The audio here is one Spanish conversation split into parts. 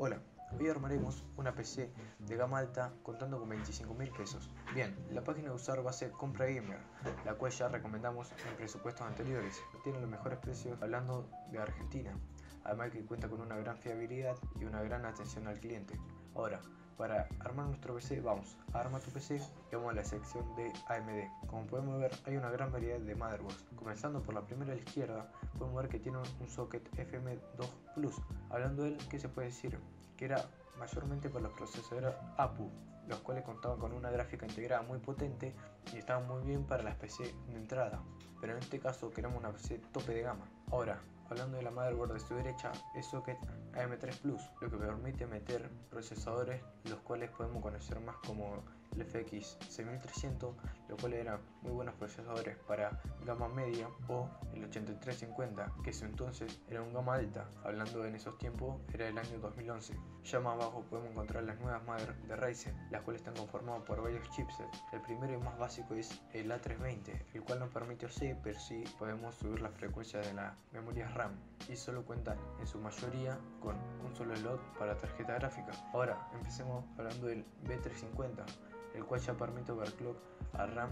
Hola, hoy armaremos una PC de gama alta contando con 25 mil pesos. Bien, la página de usar va a ser Compra Gamer, la cual ya recomendamos en presupuestos anteriores. Tiene los mejores precios hablando de Argentina, además que cuenta con una gran fiabilidad y una gran atención al cliente. Ahora, para armar nuestro PC vamos a arma tu PC y vamos a la sección de AMD. Como podemos ver hay una gran variedad de motherboards. Comenzando por la primera a la izquierda podemos ver que tiene un socket FM2 Plus. Hablando de él, ¿qué se puede decir? Que era mayormente para los procesadores APU, los cuales contaban con una gráfica integrada muy potente y estaban muy bien para las PC de entrada. Pero en este caso queremos una PC tope de gama. Ahora, Hablando de la motherboard de su derecha, es socket AM3 Plus, lo que permite meter procesadores los cuales podemos conocer más como el FX 6300, los cuales eran muy buenos procesadores para gama media, o el 8350, que eso entonces era un gama alta, hablando en esos tiempos era el año 2011. Ya más abajo podemos encontrar las nuevas madres de Ryzen, las cuales están conformadas por varios chipsets. El primero y más básico es el A320, el cual no permite OC, pero sí podemos subir la frecuencia de la memoria RAM y solo cuenta en su mayoría con un solo slot para tarjeta gráfica. Ahora empecemos hablando del B350 el cual ya permite overclock a RAM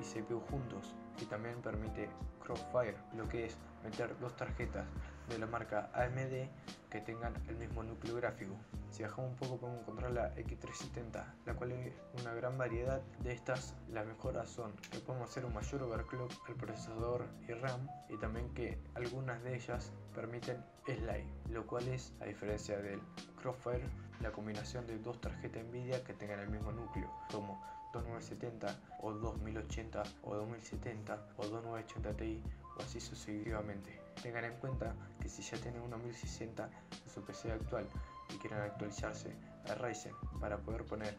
y CPU juntos y también permite Crossfire, lo que es meter dos tarjetas de la marca AMD que tengan el mismo núcleo gráfico. Si bajamos un poco podemos encontrar la X370, la cual es una gran variedad de estas. Las mejoras son que podemos hacer un mayor overclock al procesador y RAM y también que algunas de ellas permiten slide, lo cual es, a diferencia del Crossfire, la combinación de dos tarjetas Nvidia que tengan el mismo núcleo, como 2970 o 2080 o 2070 o 2980 Ti o así sucesivamente. Tengan en cuenta que si ya tienen una 1060 en su PC actual y quieren actualizarse a Ryzen para poder poner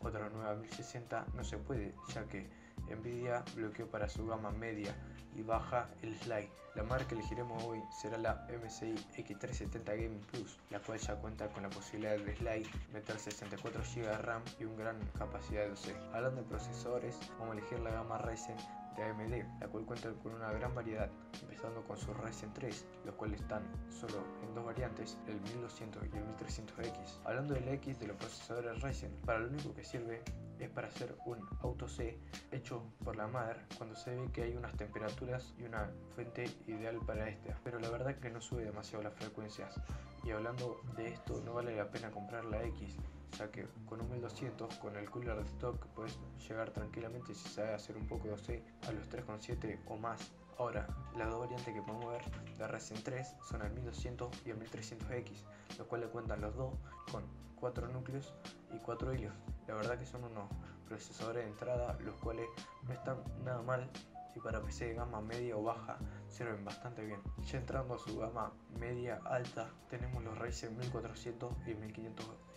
otra nueva 1060 no se puede ya que Nvidia bloqueó para su gama media y baja el slide. La marca que elegiremos hoy será la MSI X370 Gaming Plus, la cual ya cuenta con la posibilidad de slide, meter 64 GB de RAM y una gran capacidad de OC. Hablando de procesores, vamos a elegir la gama Ryzen de AMD, la cual cuenta con una gran variedad, empezando con su Ryzen 3, los cuales están solo en dos variantes, el 1200 y el 1300X. Hablando del X de los procesadores Ryzen, para lo único que sirve es para hacer un auto C hecho por la madre cuando se ve que hay unas temperaturas y una fuente ideal para este pero la verdad que no sube demasiado las frecuencias y hablando de esto no vale la pena comprar la X ya que con un 1200 con el cooler de stock puedes llegar tranquilamente si sabe hacer un poco de OC a los 3,7 o más Ahora, las dos variantes que podemos ver de Ryzen 3 son el 1200 y el 1300X, los cuales cuentan los dos con 4 núcleos y 4 hilos. La verdad que son unos procesadores de entrada los cuales no están nada mal y para PC de gama media o baja sirven bastante bien. Ya entrando a su gama media alta tenemos los Ryzen 1400 y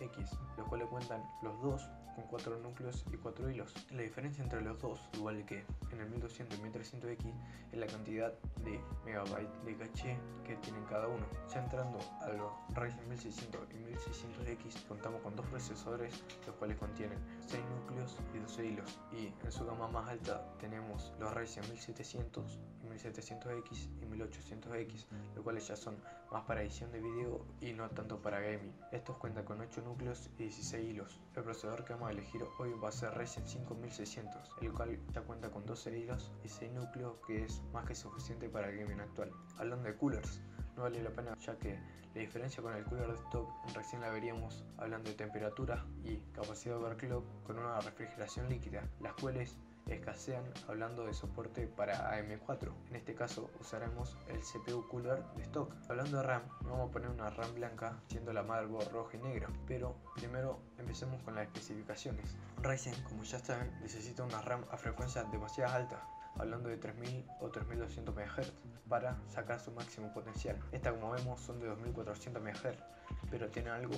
1500X, los cuales cuentan los dos con 4 núcleos y 4 hilos. La diferencia entre los dos, igual que en el 1200 y 1300X, es la cantidad de megabytes de caché que tienen cada uno. Ya entrando a los Ryzen 1600 y 1600X contamos con dos procesadores los cuales contienen 6 núcleos y 12 hilos y en su gama más alta tenemos los Ryzen 1700 y 1700X y 1800X, los cuales ya son más para edición de video y no tanto para gaming. Estos cuentan con 8 núcleos y 16 hilos. El procesador que vamos a elegir hoy va a ser Ryzen 5600, el cual ya cuenta con 12 hilos y 6 núcleos que es más que suficiente para el gaming actual. Hablando de coolers, no vale la pena ya que la diferencia con el cooler de stock recién la veríamos hablando de temperatura y capacidad de overclock con una refrigeración líquida, las cuales escasean hablando de soporte para AM4. En este caso usaremos el CPU cooler de stock. Hablando de RAM, vamos a poner una RAM blanca siendo la motherboard roja y negra. Pero primero empecemos con las especificaciones. Ryzen, como ya saben, necesita una RAM a frecuencia demasiado alta hablando de 3000 o 3200 MHz para sacar su máximo potencial. Esta como vemos son de 2400 MHz, pero tiene algo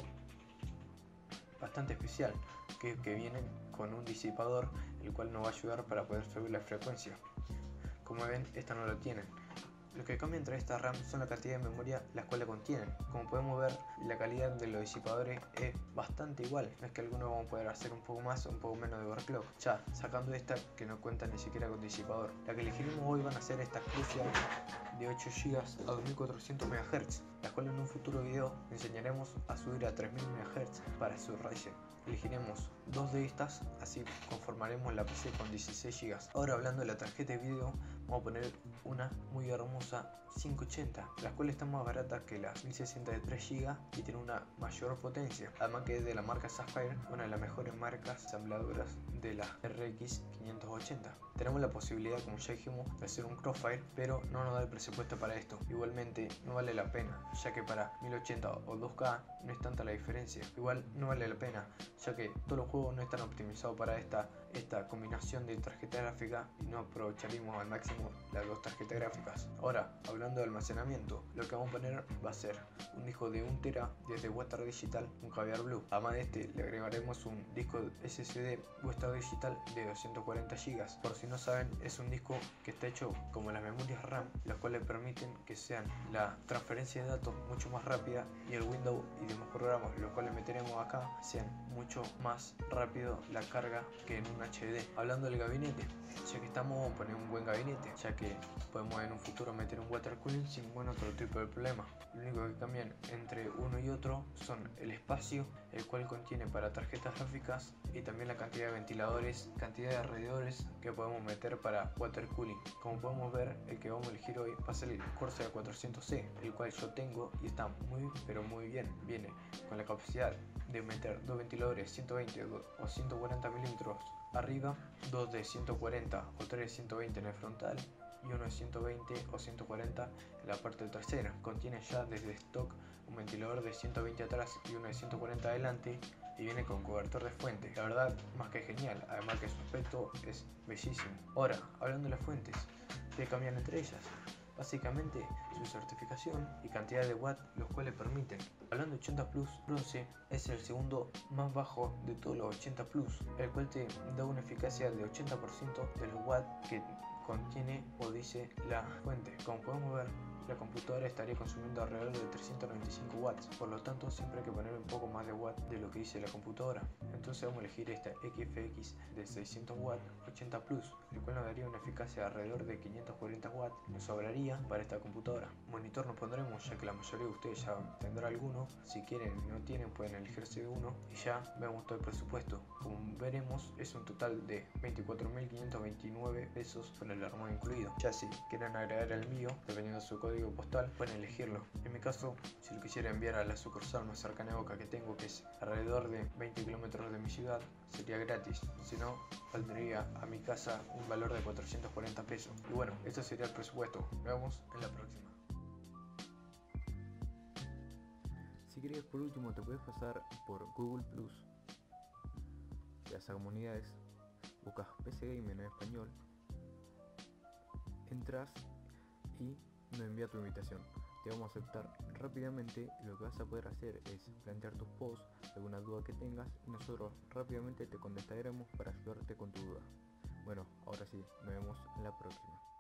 bastante especial que, vienen con un disipador el cual nos va a ayudar para poder subir la frecuencia. Como ven esta no lo tienen Lo que cambia entre estas RAM son la cantidad de memoria las cuales contienen. Como podemos ver, la calidad de los disipadores es bastante igual. No es que algunos vamos a poder hacer un poco más o un poco menos de overclock. Ya, sacando esta que no cuenta ni siquiera con disipador. La que elegiremos hoy van a ser estas Crucial de 8 GB a 2400 MHz, las cuales en un futuro video enseñaremos a subir a 3000 MHz para su Ryzen. Elegiremos dos de estas, así conformaremos la PC con 16 GB. Ahora hablando de la tarjeta de video, vamos a poner una muy hermosa 580, las cuales están más baratas que las 1060 de 3 GB y tiene una mayor potencia. Además que es de la marca Sapphire, una de las mejores marcas ensambladoras de la RX 580. Tenemos la posibilidad, como ya dijimos, de hacer un crossfire, pero no nos da el presupuesto para esto. Igualmente, no vale la pena, ya que para 1080 o 2K no es tanta la diferencia. Igual no vale la pena, ya que todos los juegos no están optimizados para esta, esta combinación de tarjeta gráfica y no aprovecharíamos al máximo las dos tarjetas gráficas. Ahora, hablando de almacenamiento, lo que vamos a poner va a ser un disco de 1 tera desde Western Digital, un Caviar Blue. Además de este, le agregaremos un disco SSD Western Digital de 240 GB. Por si no saben, es un disco que está hecho como las memorias RAM, las cuales permiten que sean la transferencia de datos mucho más rápida y el Windows y demás programas, los cuales meteremos acá, sean mucho más rápido la carga que en un HDD. Hablando del gabinete, ya que estamos, vamos poner un buen gabinete, ya que podemos en un futuro meter un water cooling sin ningún otro tipo de problema. Lo único que cambian entre uno y otro son el espacio, el cual contiene para tarjetas gráficas y también la cantidad de ventiladores, cantidad de radiadores que podemos meter para water cooling. Como podemos ver, el que vamos a elegir hoy va a ser el Corsair 400C, el cual yo tengo y está muy pero muy bien. Viene con la capacidad de meter dos ventiladores 120 o 140 milímetros arriba, dos de 140 o 3 de 120 en el frontal y uno de 120 o 140 en la parte trasera. Contiene ya desde stock un ventilador de 120 atrás y uno de 140 adelante y viene con cobertor de fuente. La verdad, más que genial, además que su aspecto es bellísimo. Ahora, hablando de las fuentes, ¿qué cambian entre ellas? Básicamente su certificación y cantidad de watts los cuales permiten. Hablando de 80 Plus, bronce es el segundo más bajo de todos los 80 Plus, el cual te da una eficacia de 80% de los watts que contiene o dice la fuente. Como podemos ver, la computadora estaría consumiendo alrededor de 395 watts, por lo tanto siempre hay que poner un poco más de watts de lo que dice la computadora. Entonces vamos a elegir esta XFX de 600 watts 80 Plus, el cual nos daría una eficacia de alrededor de 540 watts, nos sobraría para esta computadora. Monitor nos pondremos ya que la mayoría de ustedes ya tendrá alguno, si quieren no tienen pueden elegirse uno y ya vemos todo el presupuesto. Como veremos es un total de 24.529 pesos con el armado incluido. Ya si quieren agregar el mío, dependiendo de su código postal pueden elegirlo. En mi caso, si lo quisiera enviar a la sucursal más cercana a Boca que tengo, que es alrededor de 20 kilómetros de mi ciudad, sería gratis. Si no, valdría a mi casa un valor de 440 pesos. Y bueno, este sería el presupuesto. Nos vemos en la próxima. Si quieres por último te puedes pasar por Google Plus, las comunidades, buscas PC Gamer en español, entras y nos envía tu invitación. Te vamos a aceptar rápidamente lo que vas a poder hacer es plantear tus posts, alguna duda que tengas y nosotros rápidamente te contestaremos para ayudarte con tu duda. Bueno, ahora sí, nos vemos en la próxima.